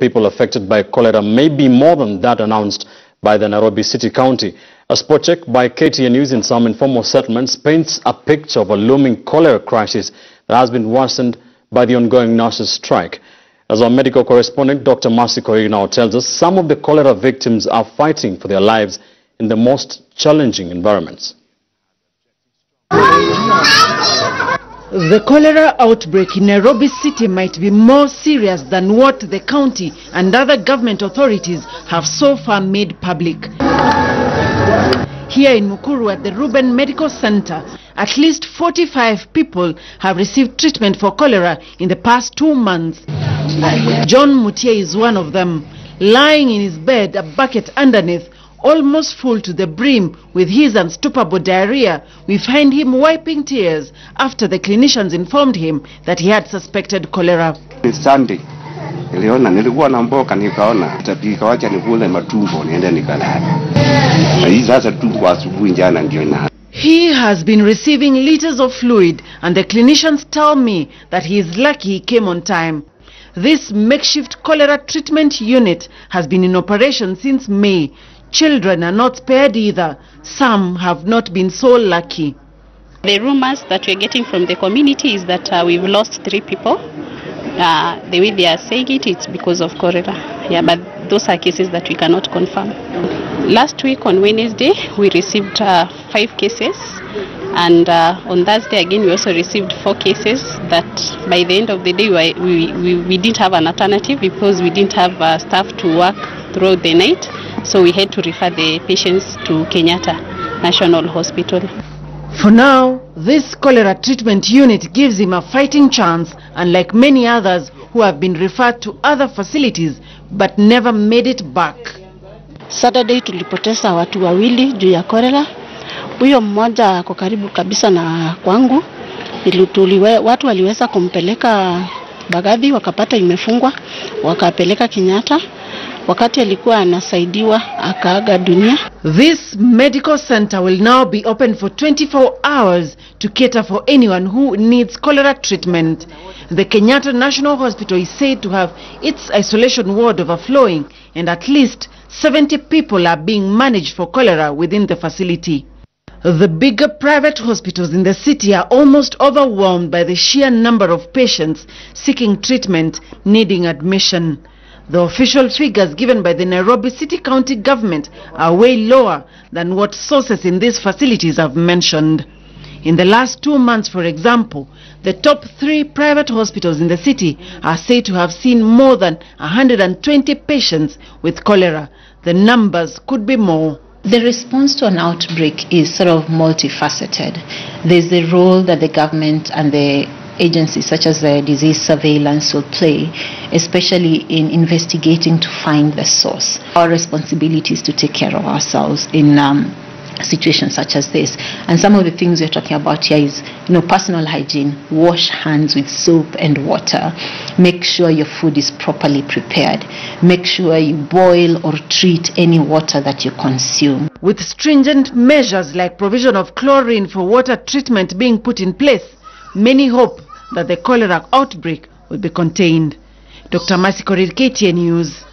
people affected by cholera may be more than that announced by the Nairobi City County. A spot check by KTN News in some informal settlements paints a picture of a looming cholera crisis that has been worsened by the ongoing nurses' strike. As our medical correspondent, Dr. Mercy now tells us, some of the cholera victims are fighting for their lives in the most challenging environments. The cholera outbreak in Nairobi City might be more serious than what the county and other government authorities have so far made public. Here in Mukuru at the Reuben Medical Center, at least 45 people have received treatment for cholera in the past two months. John Mutie is one of them, lying in his bed, a bucket underneath, almost full to the brim with his unstoppable diarrhea. We find him wiping tears after the clinicians informed him that he had suspected cholera. Ni Sunday niliona, nilikuwa na mboka nikaona tapika, wacha nikule matumbo niende nikalala. Na hii sasa tu kwa asubuhi jana ndio ina He has been receiving liters of fluid and the clinicians tell me that he is lucky he came on time. This makeshift cholera treatment unit has been in operation since May. Children are not spared either. Some have not been so lucky. The rumors that we're getting from the community is that uh, we've lost three people. Uh, the way they are saying it, it's because of cholera. Yeah, but those are cases that we cannot confirm. Last week on Wednesday, we received uh, five cases, and uh, on Thursday again, we also received four cases. That by the end of the day, we, we, we, didn't have an alternative because we didn't have uh, staff to work throughout the night, so we had to refer the patients to Kenyatta National Hospital. For now, this cholera treatment unit gives him a fighting chance, unlike many others who have been referred to other facilities but never made it back. Saturday tulipoteza watu wawili juu ya cholera. Huyo mmoja ako karibu kabisa na kwangu. Tuliwe, watu waliweza kumpeleka Bagadhi wakapata imefungwa, wakapeleka Kenyatta. Wakati alikuwa anasaidiwa akaaga dunia. This medical center will now be open for 24 hours to cater for anyone who needs cholera treatment. The Kenyatta National Hospital is said to have its isolation ward overflowing and at least 70 people are being managed for cholera within the facility. The bigger private hospitals in the city are almost overwhelmed by the sheer number of patients seeking treatment needing admission. The official figures given by the Nairobi City County government are way lower than what sources in these facilities have mentioned. In the last two months, for example, the top three private hospitals in the city are said to have seen more than 120 patients with cholera. The numbers could be more. The response to an outbreak is sort of multifaceted. There's the role that the government and the agencies such as the disease surveillance will play, especially in investigating to find the source. Our responsibility is to take care of ourselves in um, situations such as this. And some of the things we're talking about here is, you know, personal hygiene. Wash hands with soap and water. Make sure your food is properly prepared. Make sure you boil or treat any water that you consume. With stringent measures like provision of chlorine for water treatment being put in place, many hope that the cholera outbreak will be contained. Dr. Masikorir, KTN News.